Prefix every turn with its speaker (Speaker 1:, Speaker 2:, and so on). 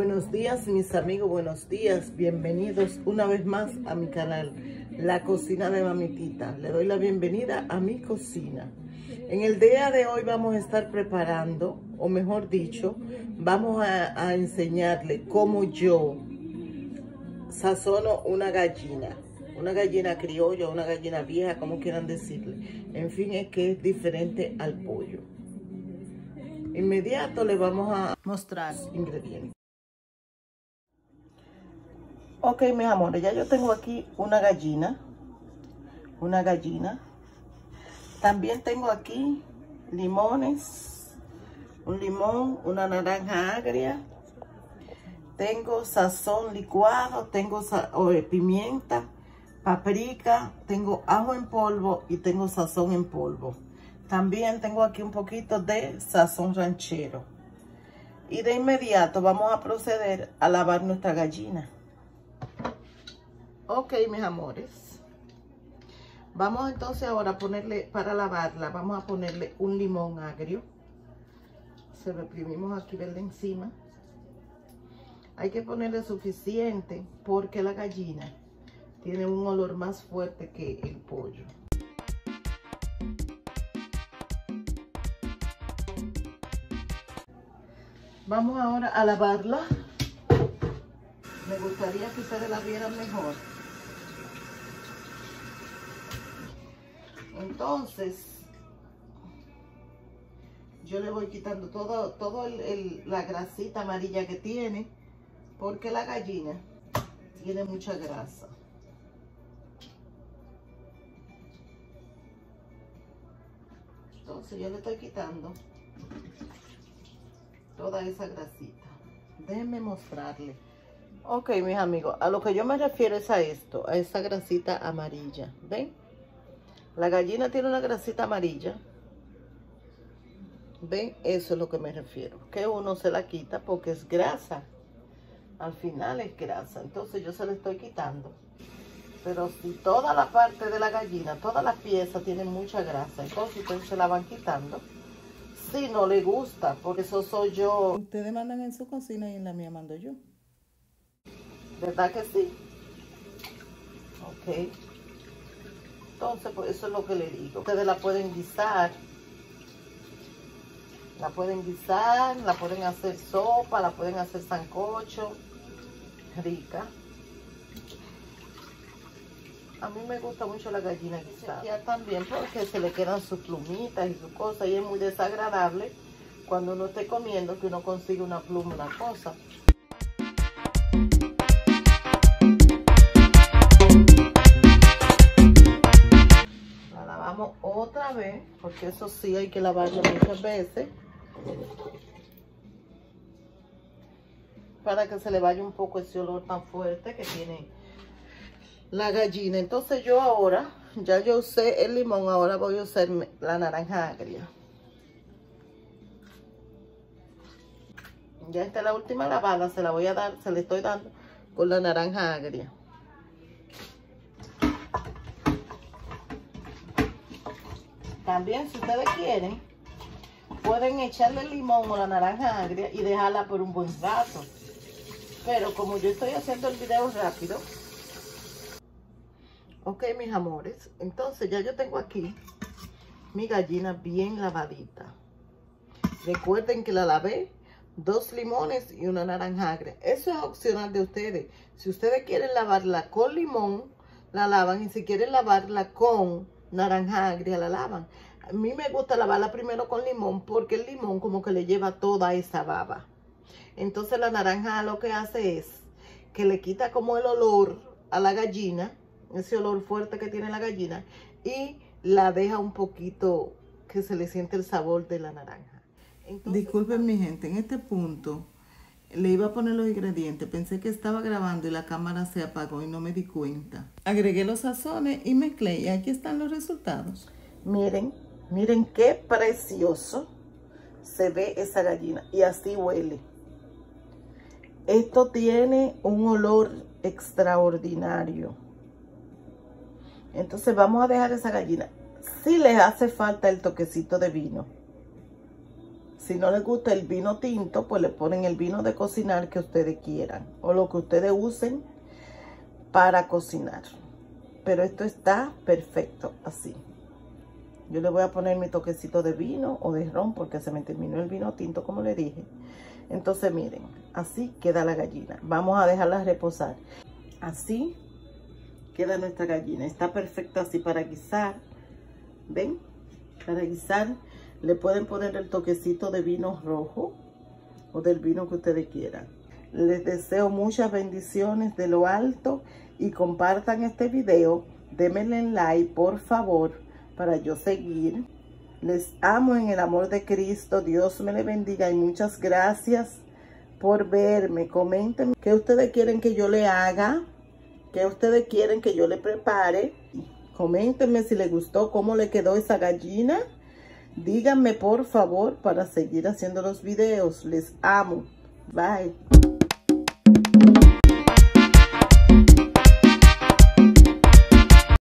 Speaker 1: Buenos días mis amigos, buenos días, bienvenidos una vez más a mi canal, La Cocina de Mamitita. Le doy la bienvenida a mi cocina. En el día de hoy vamos a estar preparando, o mejor dicho, vamos a, enseñarle cómo yo sazono una gallina. Una gallina criolla, una gallina vieja, como quieran decirle. En fin, es que es diferente al pollo. Inmediato le vamos a mostrar ingredientes. Ok, mis amores, ya yo tengo aquí una gallina. Una gallina. También tengo aquí limones. Un limón, una naranja agria. Tengo sazón licuado, tengo pimienta, paprika, tengo ajo en polvo y tengo sazón en polvo. También tengo aquí un poquito de sazón ranchero. Y de inmediato vamos a proceder a lavar nuestra gallina. Ok, mis amores. Vamos entonces ahora a ponerle, para lavarla, vamos a ponerle un limón agrio. Se lo aquí, verde encima. Hay que ponerle suficiente porque la gallina tiene un olor más fuerte que el pollo. Vamos ahora a lavarla. Me gustaría que ustedes la vieran mejor. Entonces, yo le voy quitando todo, todo la grasita amarilla que tiene, porque la gallina tiene mucha grasa. Entonces yo le estoy quitando toda esa grasita. Déjenme mostrarle. Ok, mis amigos, a lo que yo me refiero es a esto, a esa grasita amarilla. ¿Ven? La gallina tiene una grasita amarilla. ¿Ven? Eso es lo que me refiero. Que uno se la quita porque es grasa. Al final es grasa. Entonces yo se la estoy quitando. Pero si toda la parte de la gallina, toda la pieza tiene mucha grasa, entonces ustedes se la van quitando. Si no le gusta, porque eso soy yo. Ustedes mandan en su cocina y en la mía mando yo. ¿Verdad que sí? Ok. Entonces, pues eso es lo que le digo. Ustedes la pueden guisar. La pueden guisar, la pueden hacer sopa, la pueden hacer sancocho. Rica. A mí me gusta mucho la gallina guisada. Ya también porque se le quedan sus plumitas y sus cosas. Y es muy desagradable cuando uno esté comiendo que uno consigue una pluma, una cosa. Otra vez, porque eso sí hay que lavarlo muchas veces. Para que se le vaya un poco ese olor tan fuerte que tiene la gallina. Entonces yo ahora, ya yo usé el limón, ahora voy a usar la naranja agria. Ya esta es la última lavada, se la voy a dar, se le estoy dando con la naranja agria. También, si ustedes quieren, pueden echarle limón o la naranja agria y dejarla por un buen rato. Pero como yo estoy haciendo el video rápido, ok, mis amores, entonces ya yo tengo aquí mi gallina bien lavadita. Recuerden que la lavé, dos limones y una naranja agria. Eso es opcional de ustedes. Si ustedes quieren lavarla con limón, la lavan. Y si quieren lavarla con naranja agria la lavan. A mí me gusta lavarla primero con limón porque el limón como que le lleva toda esa baba. Entonces la naranja lo que hace es que le quita como el olor a la gallina, ese olor fuerte que tiene la gallina, y la deja un poquito que se le siente el sabor de la naranja. Disculpen mi gente, en este punto le iba a poner los ingredientes. Pensé que estaba grabando y la cámara se apagó y no me di cuenta. Agregué los sazones y mezclé y aquí están los resultados. Miren, miren qué precioso se ve esa gallina y así huele. Esto tiene un olor extraordinario. Entonces vamos a dejar esa gallina. Si les hace falta el toquecito de vino Si no les gusta el vino tinto, pues le ponen el vino de cocinar que ustedes quieran. O lo que ustedes usen para cocinar. Pero esto está perfecto así. Yo le voy a poner mi toquecito de vino o de ron porque se me terminó el vino tinto, como le dije. Entonces, miren, así queda la gallina. Vamos a dejarla reposar. Así queda nuestra gallina. Está perfecta así para guisar. ¿Ven? Para guisar le pueden poner el toquecito de vino rojo o del vino que ustedes quieran. Les deseo muchas bendiciones de lo alto y compartan este video. Denme like, por favor, para yo seguir. Les amo en el amor de Cristo. Dios me le bendiga y muchas gracias por verme. Comenten qué ustedes quieren que yo le haga. Qué ustedes quieren que yo le prepare. Coméntenme si les gustó cómo le quedó esa gallina. Díganme por favor para seguir haciendo los videos. Les amo. Bye.